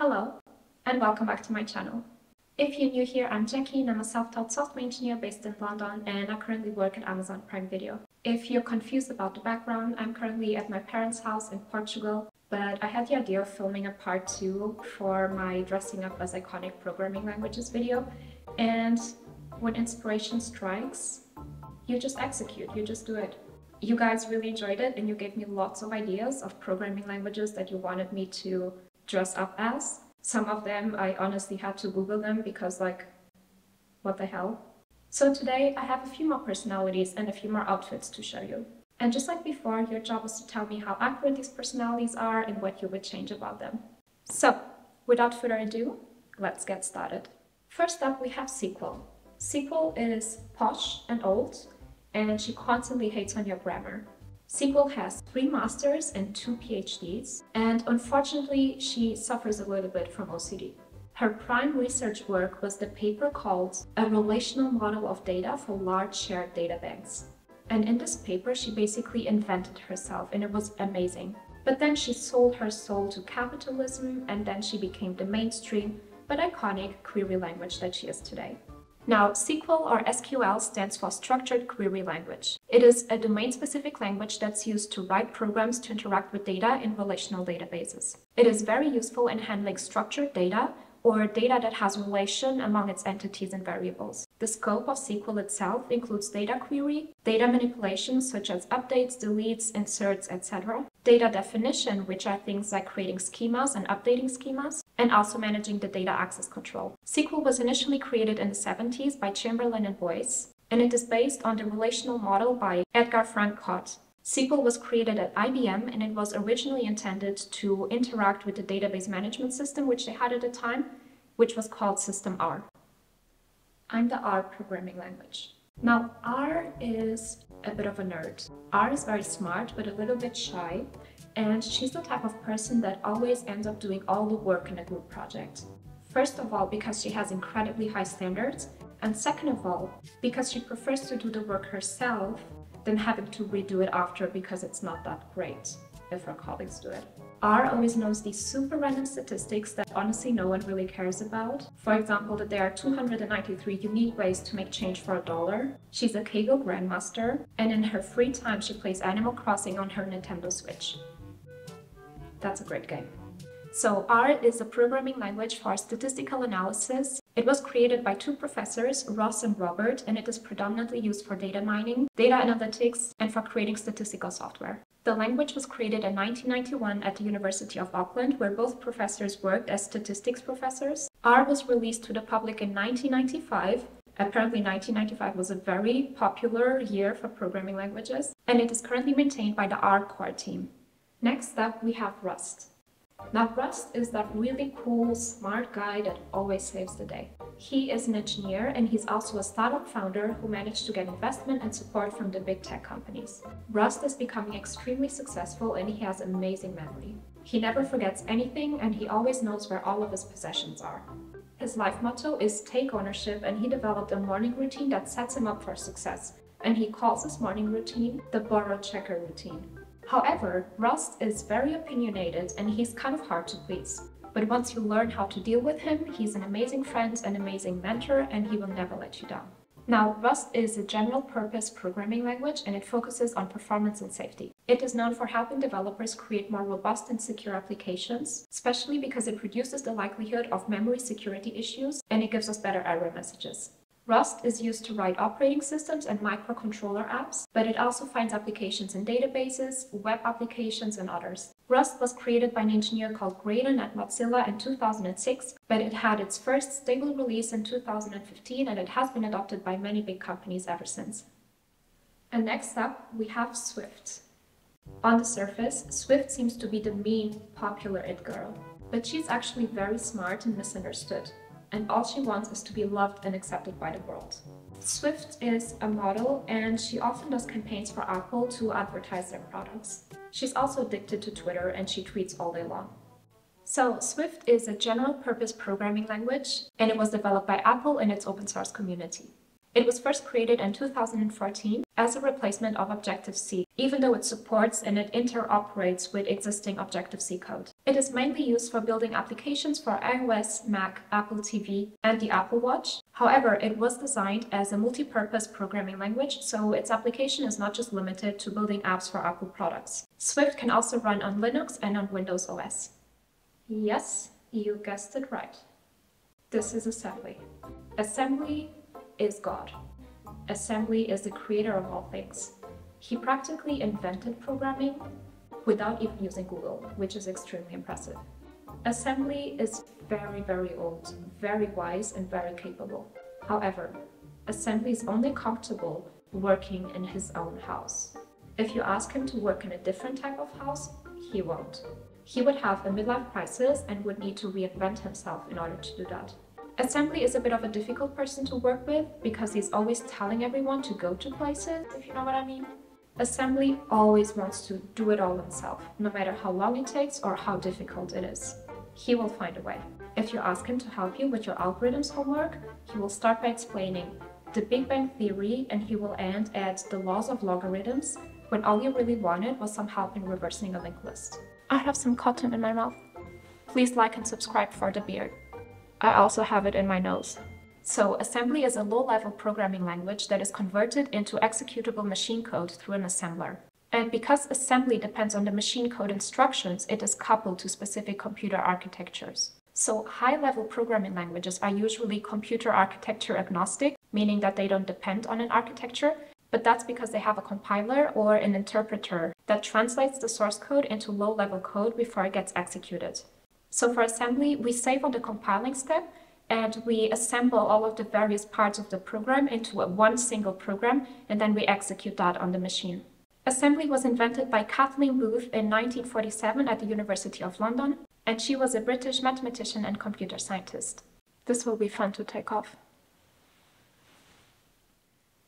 Hello, and welcome back to my channel. If you're new here, I'm Jackie and I'm a self-taught software engineer based in London and I currently work at Amazon Prime Video. If you're confused about the background, I'm currently at my parents' house in Portugal, but I had the idea of filming a part two for my dressing up as iconic programming languages video. And when inspiration strikes, you just execute, you just do it. You guys really enjoyed it and you gave me lots of ideas of programming languages that you wanted me to dress up as. Some of them I honestly had to Google them because like, what the hell? So today I have a few more personalities and a few more outfits to show you. And just like before, your job is to tell me how accurate these personalities are and what you would change about them. So, without further ado, let's get started. First up, we have Sequel. Sequel is posh and old, and she constantly hates on your grammar. Sequel has three masters and two PhDs, and unfortunately, she suffers a little bit from OCD. Her prime research work was the paper called A Relational Model of Data for Large Shared Data Banks. And in this paper, she basically invented herself, and it was amazing. But then she sold her soul to capitalism, and then she became the mainstream but iconic query language that she is today. Now, SQL or SQL stands for Structured Query Language. It is a domain-specific language that's used to write programs to interact with data in relational databases. It is very useful in handling structured data or data that has relation among its entities and variables. The scope of SQL itself includes data query, data manipulation such as updates, deletes, inserts, etc., data definition, which are things like creating schemas and updating schemas, and also managing the data access control. SQL was initially created in the 70s by Chamberlin and Boyce, and it is based on the relational model by Edgar Frank Codd. SQL was created at IBM and it was originally intended to interact with the database management system which they had at the time, which was called System R. I'm the R programming language. Now, R is a bit of a nerd. R is very smart, but a little bit shy, and she's the type of person that always ends up doing all the work in a group project. First of all, because she has incredibly high standards, and second of all, because she prefers to do the work herself than having to redo it after because it's not that great if her colleagues do it. R always knows these super random statistics that honestly no one really cares about. For example, that there are 293 unique ways to make change for a dollar. She's a Kaggle Grandmaster, and in her free time she plays Animal Crossing on her Nintendo Switch. That's a great game. So R is a programming language for statistical analysis. It was created by two professors, Ross and Robert, and it is predominantly used for data mining, data analytics, and for creating statistical software. The language was created in 1991 at the University of Auckland, where both professors worked as statistics professors. R was released to the public in 1995. Apparently 1995 was a very popular year for programming languages, and it is currently maintained by the R core team. Next up, we have Rust. Now Rust is that really cool, smart guy that always saves the day. He is an engineer and he's also a startup founder who managed to get investment and support from the big tech companies. Rust is becoming extremely successful and he has amazing memory. He never forgets anything and he always knows where all of his possessions are. His life motto is take ownership and he developed a morning routine that sets him up for success. And he calls his morning routine the borrow checker routine. However, Rust is very opinionated and he's kind of hard to please. But once you learn how to deal with him, he's an amazing friend, an amazing mentor, and he will never let you down. Now, Rust is a general purpose programming language and it focuses on performance and safety. It is known for helping developers create more robust and secure applications, especially because it reduces the likelihood of memory security issues and it gives us better error messages. Rust is used to write operating systems and microcontroller apps, but it also finds applications in databases, web applications, and others. Rust was created by an engineer called Graydon at Mozilla in 2006, but it had its first stable release in 2015 and it has been adopted by many big companies ever since. And next up, we have Swift. On the surface, Swift seems to be the mean, popular it girl, but she's actually very smart and misunderstood and all she wants is to be loved and accepted by the world. Swift is a model and she often does campaigns for Apple to advertise their products. She's also addicted to Twitter and she tweets all day long. So Swift is a general purpose programming language and it was developed by Apple in its open source community. It was first created in 2014 as a replacement of Objective-C, even though it supports and it interoperates with existing Objective-C code. It is mainly used for building applications for iOS, Mac, Apple TV, and the Apple Watch. However, it was designed as a multi-purpose programming language, so its application is not just limited to building apps for Apple products. Swift can also run on Linux and on Windows OS. Yes, you guessed it right. This is assembly. Assembly is God. Assembly is the creator of all things. He practically invented programming without even using Google, which is extremely impressive. Assembly is very, very old, very wise, and very capable. However, Assembly is only comfortable working in his own house. If you ask him to work in a different type of house, he won't. He would have a midlife crisis and would need to reinvent himself in order to do that. Assembly is a bit of a difficult person to work with because he's always telling everyone to go to places, if you know what I mean. Assembly always wants to do it all himself, no matter how long it takes or how difficult it is. He will find a way. If you ask him to help you with your algorithms homework, he will start by explaining the Big Bang Theory and he will end at the laws of logarithms when all you really wanted was some help in reversing a linked list. I have some cotton in my mouth. Please like and subscribe for the beard. I also have it in my nose. So assembly is a low-level programming language that is converted into executable machine code through an assembler. And because assembly depends on the machine code instructions, it is coupled to specific computer architectures. So high-level programming languages are usually computer architecture agnostic, meaning that they don't depend on an architecture, but that's because they have a compiler or an interpreter that translates the source code into low-level code before it gets executed. So for assembly, we save on the compiling step and we assemble all of the various parts of the program into a one single program and then we execute that on the machine. Assembly was invented by Kathleen Booth in 1947 at the University of London and she was a British mathematician and computer scientist. This will be fun to take off.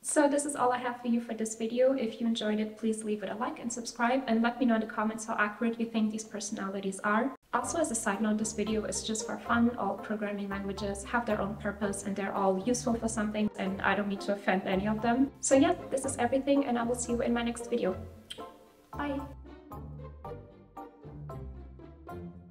So this is all I have for you for this video. If you enjoyed it, please leave it a like and subscribe and let me know in the comments how accurate you think these personalities are. Also, as a side note, this video is just for fun. All programming languages have their own purpose and they're all useful for something and I don't mean to offend any of them. So yeah, this is everything and I will see you in my next video. Bye!